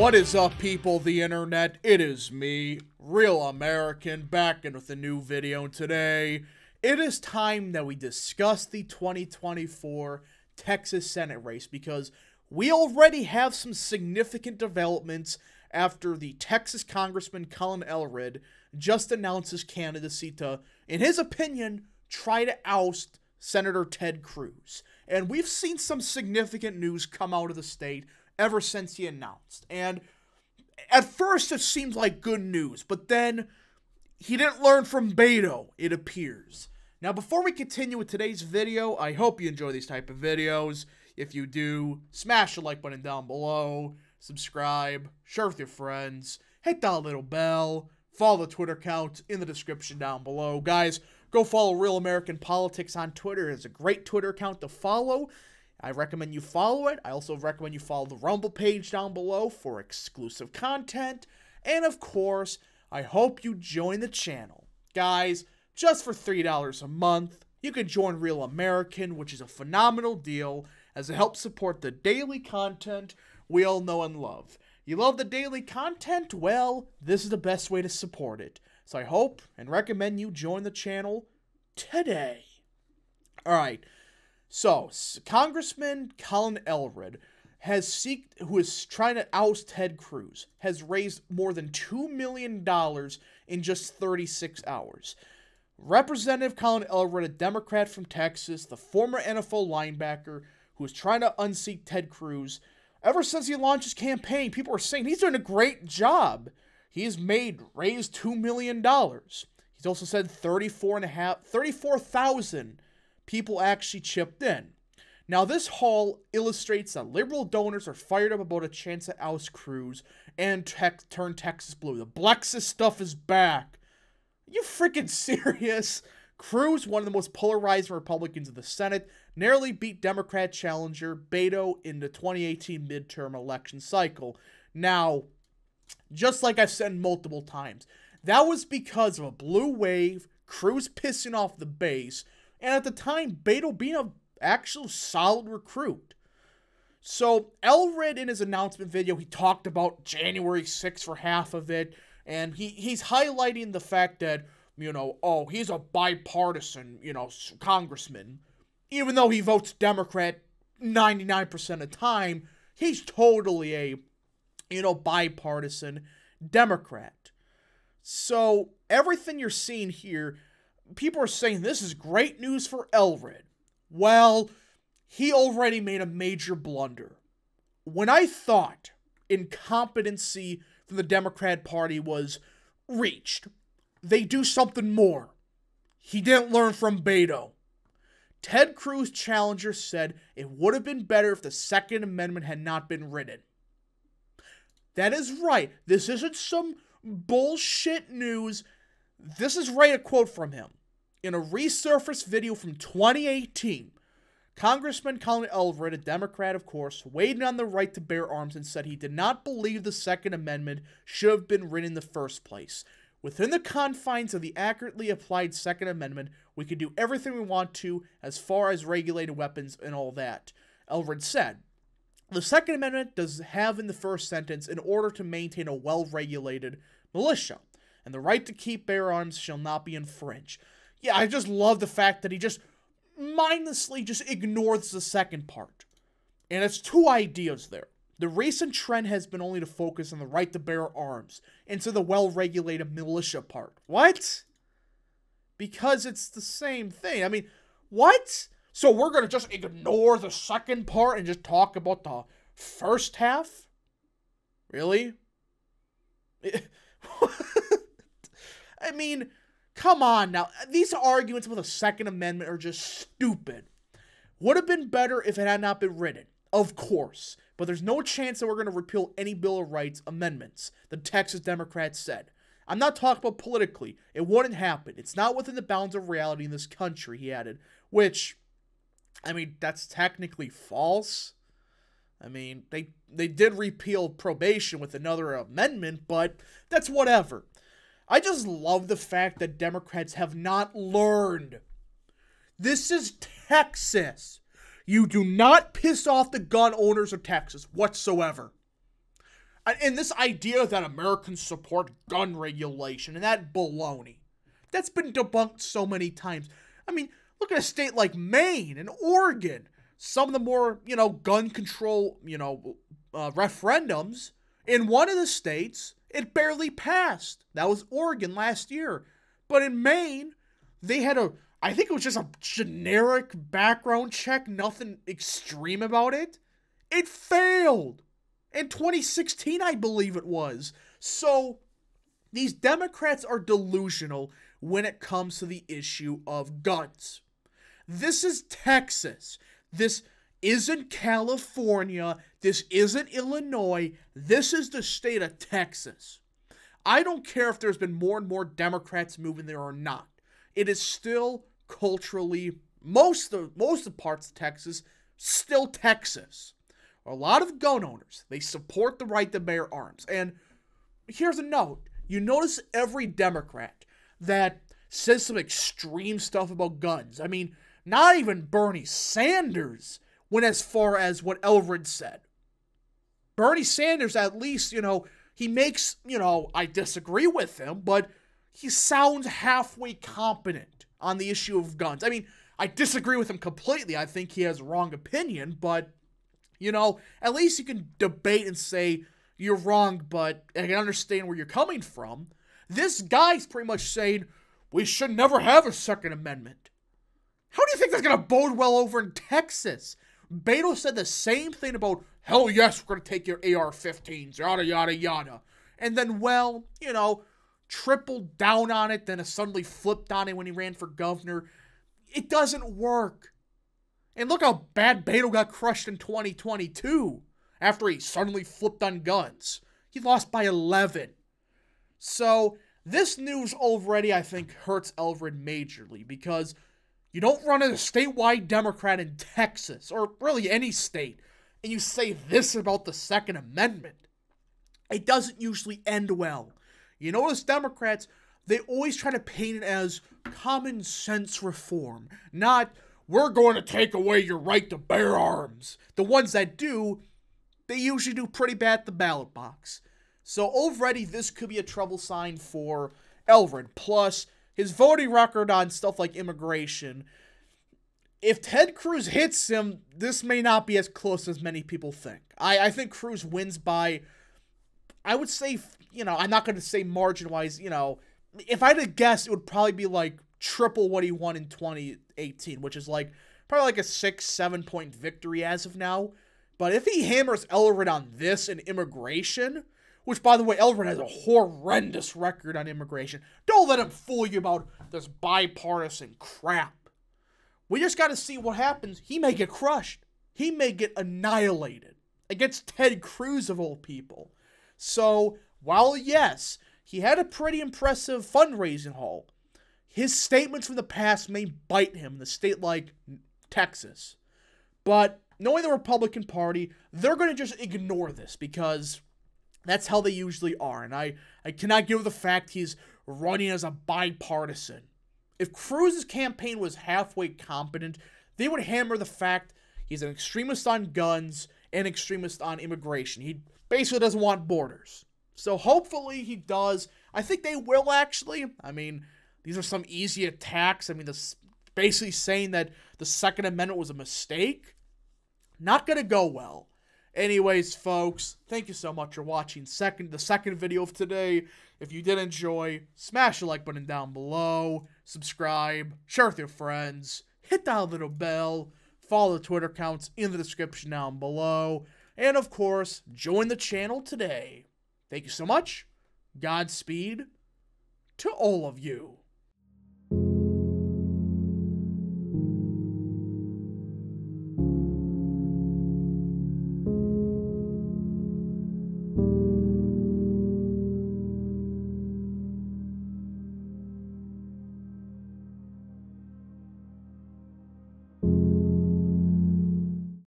What is up, people? The internet. It is me, Real American, back in with a new video. Today, it is time that we discuss the 2024 Texas Senate race because we already have some significant developments after the Texas Congressman Colin Allred just announced his candidacy to, in his opinion, try to oust Senator Ted Cruz. And we've seen some significant news come out of the state ever since he announced. And at first, it seemed like good news, but then he didn't learn from Beto, it appears. Now, before we continue with today's video, I hope you enjoy these type of videos. If you do, smash the like button down below, subscribe, share with your friends, hit that little bell, follow the Twitter account in the description down below. Guys, go follow Real American Politics on Twitter. It's a great Twitter account to follow. I recommend you follow it. I also recommend you follow the Rumble page down below for exclusive content. And of course, I hope you join the channel. Guys, just for $3 a month, you can join Real American, which is a phenomenal deal as it helps support the daily content we all know and love. You love the daily content? Well, this is the best way to support it. So I hope and recommend you join the channel today. All right. So, Congressman Colin Allred has seeked, who is trying to oust Ted Cruz, has raised more than $2 million in just 36 hours. Representative Colin Allred, a Democrat from Texas, the former NFL linebacker who is trying to unseat Ted Cruz, ever since he launched his campaign, people are saying he's doing a great job. He's made, raised $2 million. He's also said 34 and a half, 34,000 people actually chipped in. Now, this haul illustrates that liberal donors are fired up about a chance at oust Cruz and tech, turn Texas blue. The Blexus stuff is back. Are you freaking serious? Cruz, one of the most polarizing Republicans in the Senate, narrowly beat Democrat challenger Beto in the 2018 midterm election cycle. Now, just like I've said multiple times, that was because of a blue wave, Cruz pissing off the base, and at the time, Beto being an actual solid recruit. So Allred in his announcement video, he talked about January 6th for half of it, and he, he's highlighting the fact that, you know, oh, he's a bipartisan, you know, congressman. Even though he votes Democrat 99% of the time, he's totally a, you know, bipartisan Democrat. So everything you're seeing here people are saying this is great news for Allred. Well, he already made a major blunder. When I thought incompetency from the Democrat Party was reached, they do something more. He didn't learn from Beto. Ted Cruz challenger said it would have been better if the Second Amendment had not been written. That is right. This isn't some bullshit news. This is right a quote from him. In a resurfaced video from 2018, Congressman Colin Allred, a Democrat of course, weighed in on the right to bear arms and said he did not believe the Second Amendment should have been written in the first place. Within the confines of the accurately applied Second Amendment, we can do everything we want to as far as regulated weapons and all that, Allred said. The Second Amendment does have in the first sentence in order to maintain a well regulated militia, and the right to keep bear arms shall not be infringed yeah, I just love the fact that he just mindlessly just ignores the second part. And it's two ideas there. The recent trend has been only to focus on the right to bear arms and of the well regulated militia part. What? Because it's the same thing. I mean, what? So we're going to just ignore the second part and just talk about the first half? Really? I mean, Come on now. These arguments with the Second Amendment are just stupid. Would have been better if it had not been written. Of course. But there's no chance that we're going to repeal any Bill of Rights amendments, the Texas Democrats said. I'm not talking about politically. It wouldn't happen. It's not within the bounds of reality in this country, he added. Which, I mean, that's technically false. I mean, they they did repeal probation with another amendment, but that's whatever. I just love the fact that Democrats have not learned. This is Texas. You do not piss off the gun owners of Texas whatsoever. And this idea that Americans support gun regulation and that baloney. That's been debunked so many times. I mean, look at a state like Maine and Oregon. Some of the more, you know, gun control, you know, uh, referendums. In one of the states, it barely passed. That was Oregon last year. But in Maine, they had a, I think it was just a generic background check, nothing extreme about it. It failed. In 2016, I believe it was. So, these Democrats are delusional when it comes to the issue of guns. This is Texas. This isn't California. This isn't Illinois. This is the state of Texas. I don't care if there's been more and more Democrats moving there or not. It is still culturally most of most of parts of Texas still Texas. A lot of gun owners, they support the right to bear arms. And here's a note. You notice every Democrat that says some extreme stuff about guns. I mean, not even Bernie Sanders went as far as what Elverin said. Bernie Sanders, at least, you know, he makes, you know, I disagree with him, but he sounds halfway competent on the issue of guns. I mean, I disagree with him completely. I think he has a wrong opinion, but, you know, at least you can debate and say, you're wrong, but I can understand where you're coming from. This guy's pretty much saying, we should never have a Second Amendment. How do you think that's going to bode well over in Texas? Beto said the same thing about, hell yes, we're going to take your AR 15s, yada, yada, yada. And then, well, you know, tripled down on it, then suddenly flipped on it when he ran for governor. It doesn't work. And look how bad Beto got crushed in 2022 after he suddenly flipped on guns. He lost by 11. So, this news already, I think, hurts Elverin majorly because you don't run as a statewide Democrat in Texas, or really any state, and you say this about the Second Amendment. It doesn't usually end well. You notice Democrats, they always try to paint it as common sense reform, not we're going to take away your right to bear arms. The ones that do, they usually do pretty bad at the ballot box. So already this could be a trouble sign for Elverin. Plus, his voting record on stuff like immigration. If Ted Cruz hits him, this may not be as close as many people think. I, I think Cruz wins by, I would say, you know, I'm not going to say margin wise, you know, if I had to guess, it would probably be like triple what he won in 2018, which is like probably like a six, seven point victory as of now. But if he hammers Elverin on this and immigration, which, by the way, Elverin has a horrendous record on immigration. Don't let him fool you about this bipartisan crap. We just got to see what happens. He may get crushed. He may get annihilated against Ted Cruz, of all people. So, while yes, he had a pretty impressive fundraising haul, his statements from the past may bite him in a state like Texas. But knowing the Republican Party, they're going to just ignore this because that's how they usually are. And I, I cannot give the fact he's running as a bipartisan. If Cruz's campaign was halfway competent, they would hammer the fact he's an extremist on guns and extremist on immigration. He basically doesn't want borders. So hopefully he does. I think they will actually. I mean, these are some easy attacks. I mean, this basically saying that the Second Amendment was a mistake. Not going to go well. Anyways, folks, thank you so much for watching second the second video of today. If you did enjoy, smash the like button down below, subscribe, share with your friends, hit that little bell, follow the Twitter accounts in the description down below, and of course, join the channel today. Thank you so much. Godspeed to all of you.